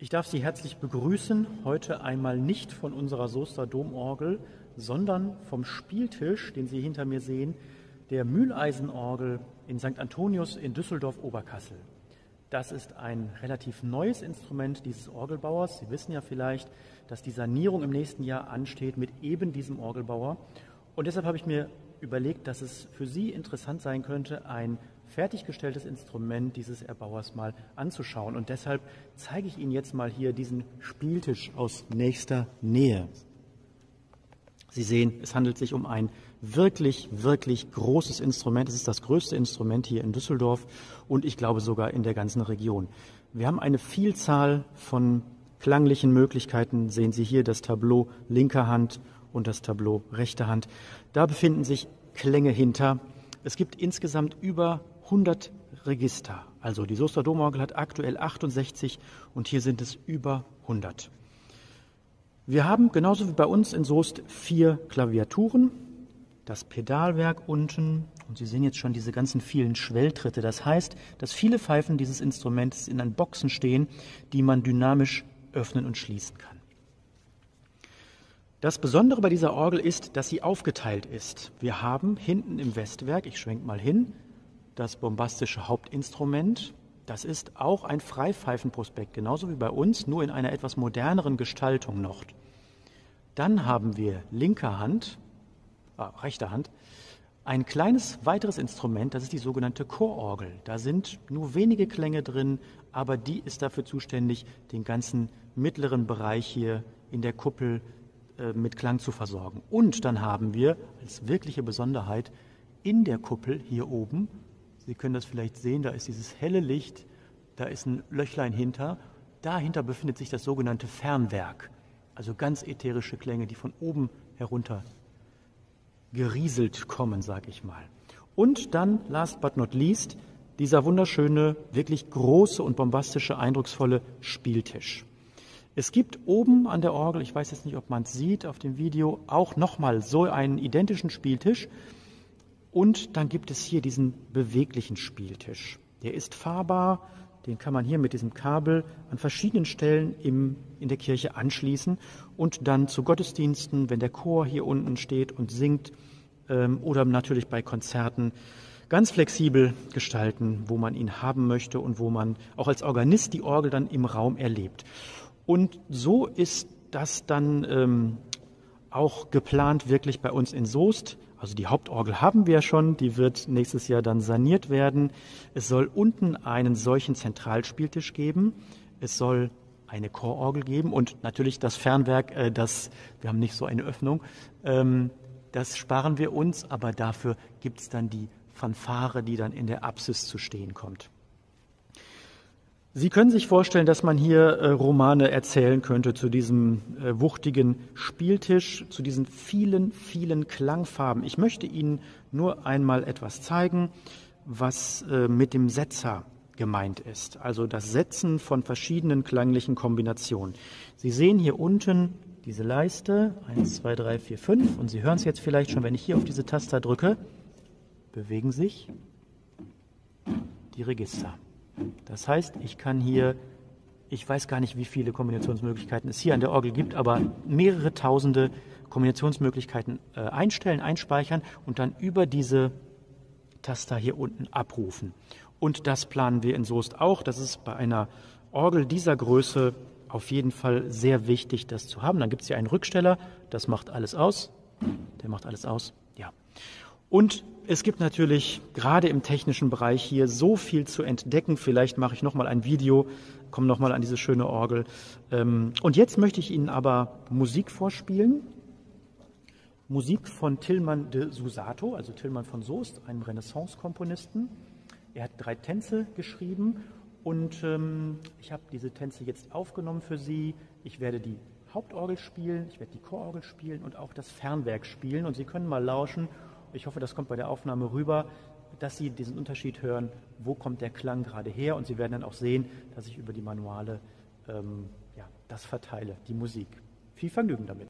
Ich darf Sie herzlich begrüßen, heute einmal nicht von unserer Soester Domorgel, sondern vom Spieltisch, den Sie hinter mir sehen, der Mühleisenorgel in St. Antonius in Düsseldorf-Oberkassel. Das ist ein relativ neues Instrument dieses Orgelbauers. Sie wissen ja vielleicht, dass die Sanierung im nächsten Jahr ansteht mit eben diesem Orgelbauer. Und deshalb habe ich mir überlegt, dass es für Sie interessant sein könnte, ein fertiggestelltes Instrument dieses Erbauers mal anzuschauen. Und deshalb zeige ich Ihnen jetzt mal hier diesen Spieltisch aus nächster Nähe. Sie sehen, es handelt sich um ein wirklich, wirklich großes Instrument. Es ist das größte Instrument hier in Düsseldorf und ich glaube sogar in der ganzen Region. Wir haben eine Vielzahl von klanglichen Möglichkeiten. Sehen Sie hier das Tableau linker Hand und das Tableau rechter Hand. Da befinden sich Klänge hinter. Es gibt insgesamt über 100 Register. Also die Soester Domorgel hat aktuell 68 und hier sind es über 100. Wir haben genauso wie bei uns in Soest vier Klaviaturen, das Pedalwerk unten und Sie sehen jetzt schon diese ganzen vielen Schwelltritte. Das heißt, dass viele Pfeifen dieses Instruments in einen Boxen stehen, die man dynamisch öffnen und schließen kann. Das Besondere bei dieser Orgel ist, dass sie aufgeteilt ist. Wir haben hinten im Westwerk, ich schwenke mal hin, das bombastische Hauptinstrument. Das ist auch ein Freipfeifenprospekt, genauso wie bei uns, nur in einer etwas moderneren Gestaltung noch. Dann haben wir linker Hand, äh, rechter Hand, ein kleines weiteres Instrument, das ist die sogenannte Chororgel. Da sind nur wenige Klänge drin, aber die ist dafür zuständig, den ganzen mittleren Bereich hier in der Kuppel äh, mit Klang zu versorgen. Und dann haben wir als wirkliche Besonderheit in der Kuppel hier oben Sie können das vielleicht sehen, da ist dieses helle Licht, da ist ein Löchlein hinter. Dahinter befindet sich das sogenannte Fernwerk, also ganz ätherische Klänge, die von oben herunter gerieselt kommen, sag ich mal. Und dann, last but not least, dieser wunderschöne, wirklich große und bombastische, eindrucksvolle Spieltisch. Es gibt oben an der Orgel, ich weiß jetzt nicht, ob man es sieht auf dem Video, auch nochmal so einen identischen Spieltisch. Und dann gibt es hier diesen beweglichen Spieltisch. Der ist fahrbar, den kann man hier mit diesem Kabel an verschiedenen Stellen im, in der Kirche anschließen und dann zu Gottesdiensten, wenn der Chor hier unten steht und singt ähm, oder natürlich bei Konzerten ganz flexibel gestalten, wo man ihn haben möchte und wo man auch als Organist die Orgel dann im Raum erlebt. Und so ist das dann ähm, auch geplant wirklich bei uns in Soest. Also die Hauptorgel haben wir schon, die wird nächstes Jahr dann saniert werden. Es soll unten einen solchen Zentralspieltisch geben. Es soll eine Chororgel geben und natürlich das Fernwerk, äh, das, wir haben nicht so eine Öffnung, ähm, das sparen wir uns, aber dafür gibt es dann die Fanfare, die dann in der Apsis zu stehen kommt. Sie können sich vorstellen, dass man hier äh, Romane erzählen könnte zu diesem äh, wuchtigen Spieltisch, zu diesen vielen, vielen Klangfarben. Ich möchte Ihnen nur einmal etwas zeigen, was äh, mit dem Setzer gemeint ist, also das Setzen von verschiedenen klanglichen Kombinationen. Sie sehen hier unten diese Leiste, 1, 2, 3, 4, 5, und Sie hören es jetzt vielleicht schon, wenn ich hier auf diese Taste drücke, bewegen sich die Register. Das heißt, ich kann hier, ich weiß gar nicht, wie viele Kombinationsmöglichkeiten es hier an der Orgel gibt, aber mehrere tausende Kombinationsmöglichkeiten äh, einstellen, einspeichern und dann über diese Taster hier unten abrufen. Und das planen wir in Soest auch. Das ist bei einer Orgel dieser Größe auf jeden Fall sehr wichtig, das zu haben. Dann gibt es hier einen Rücksteller, das macht alles aus. Der macht alles aus. Und es gibt natürlich gerade im technischen Bereich hier so viel zu entdecken. Vielleicht mache ich nochmal ein Video, komme nochmal an diese schöne Orgel. Ähm, und jetzt möchte ich Ihnen aber Musik vorspielen. Musik von Tillmann de Susato, also Tillmann von Soest, einem Renaissance-Komponisten. Er hat drei Tänze geschrieben und ähm, ich habe diese Tänze jetzt aufgenommen für Sie. Ich werde die Hauptorgel spielen, ich werde die Chororgel spielen und auch das Fernwerk spielen und Sie können mal lauschen ich hoffe, das kommt bei der Aufnahme rüber, dass Sie diesen Unterschied hören, wo kommt der Klang gerade her und Sie werden dann auch sehen, dass ich über die Manuale ähm, ja, das verteile, die Musik. Viel Vergnügen damit.